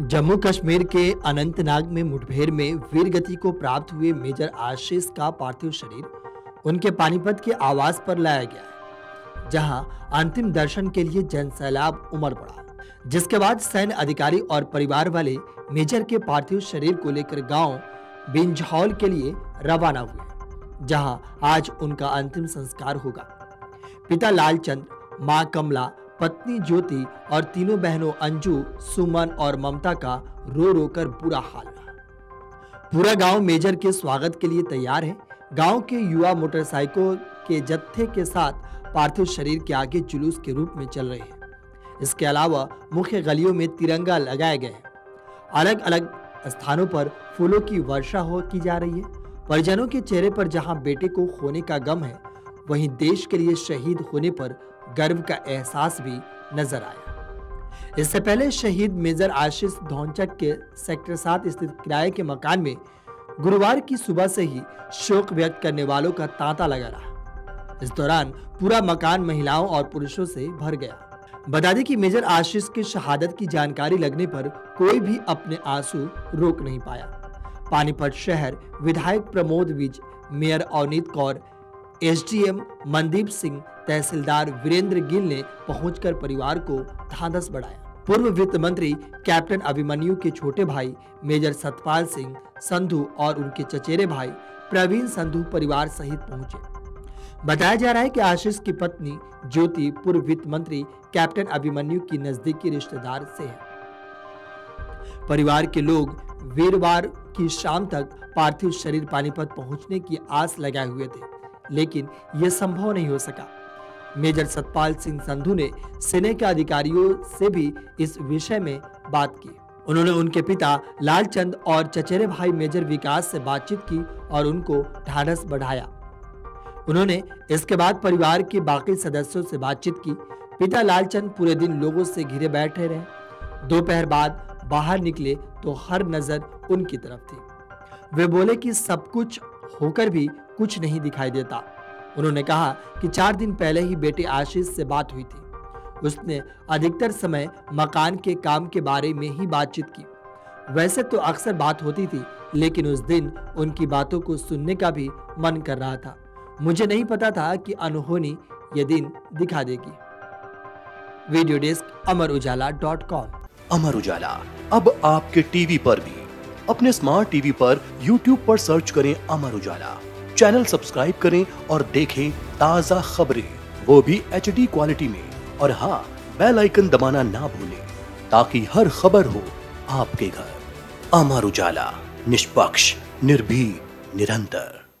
जम्मू कश्मीर के अनंतनाग में मुठभेड़ में वीर गति को प्राप्त हुए मेजर आशीष का पार्थिव शरीर उनके पानीपत के आवास पर लाया गया है, जहाँ अंतिम दर्शन के लिए जन सैलाब उमड़ पड़ा। जिसके बाद सैन्य अधिकारी और परिवार वाले मेजर के पार्थिव शरीर को लेकर गाँव बिंझौल के लिए रवाना हुए, जहाँ आज उनका अंतिम संस्कार होगा। पिता लालचंद, माँ कमला पत्नी ज्योति और तीनों बहनों अंजू, सुमन और ममता का रो रो कर बुरा हाल। पूरा गाँव मेजर के स्वागत के लिए तैयार है। गाँव के युवा मोटरसाइकिल के जत्थे के साथ पार्थिव शरीर के आगे जुलूस के रूप में चल रहे हैं। इसके अलावा मुख्य गलियों में तिरंगा लगाए गए हैं। अलग अलग स्थानों पर फूलों की वर्षा हो की जा रही है। परिजनों के चेहरे पर जहाँ बेटे को खोने का गम है, वहीं देश के लिए शहीद होने पर गर्व का एहसास भी नज़र आया। इससे पहले शहीद मेजर आशीष धौनचक के सेक्टर सात स्थित किराए के मकान में गुरुवार की सुबह से ही शोक व्यक्त करने वालों का तांता लगा रहा। इस दौरान पूरा मकान महिलाओं और पुरुषों से भर गया। बता दें कि मेजर आशीष की शहादत की जानकारी लगने पर कोई भी अपने आँसू रोक नहीं पाया। पानीपत शहर विधायक प्रमोद विज, मेयर अवनीत कौर, एसडीएम मनदीप सिंह तहसीलदार वीरेंद्र गिल ने पहुंचकर परिवार को ढांढस बढ़ाया। पूर्व वित्त मंत्री कैप्टन अभिमन्यु के छोटे भाई मेजर सतपाल सिंह, संधु और उनके चचेरे भाई प्रवीण संधु परिवार सहित पहुँचे। बताया जा रहा है कि आशीष की पत्नी ज्योति पूर्व वित्त मंत्री कैप्टन अभिमन्यु की नजदीकी रिश्तेदार से है। परिवार के लोग वीरवार की शाम तक पार्थिव शरीर पानीपत पहुँचने की आस लगाए हुए थे, लेकिन यह संभव नहीं हो सका। मेजर सतपाल सिंह संधु ने सेना के अधिकारियों से भी इस विषय में बात की। उन्होंने उनके पिता लालचंद और चचेरे भाई मेजर विकास से बातचीत की और उनको ढाढ़स बढ़ाया। उन्होंने इसके बाद परिवार के बाकी सदस्यों से बातचीत की। पिता लालचंद पूरे दिन लोगों से घिरे बैठे रहे। दोपहर बाद बाहर निकले तो हर नज़र उनकी तरफ़ थी। वे बोले कि सब कुछ होकर भी कुछ नहीं दिखाई देता। उन्होंने कहा कि चार दिन पहले ही बेटे आशीष से बात हुई थी। उसने अधिकतर समय मकान के काम के बारे में ही बातचीत की। वैसे तो अक्सर बात होती थी, लेकिन उस दिन उनकी बातों को सुनने का भी मन कर रहा था। मुझे नहीं पता था कि अनहोनी ये दिन दिखा देगी। Video desk Amar Ujala dot com. Amar Ujala, अब आपके टीवी पर भी। अपने स्मार्ट टीवी पर यूट्यूब पर सर्च करें अमर उजाला। चैनल सब्सक्राइब करें और देखें ताज़ा खबरें। वो भी एचडी क्वालिटी में। और हाँ बेल आइकन दबाना ना भूलें, ताकि हर खबर हो आपके घर। अमर उजाला, निष्पक्ष निर्भी निरंतर।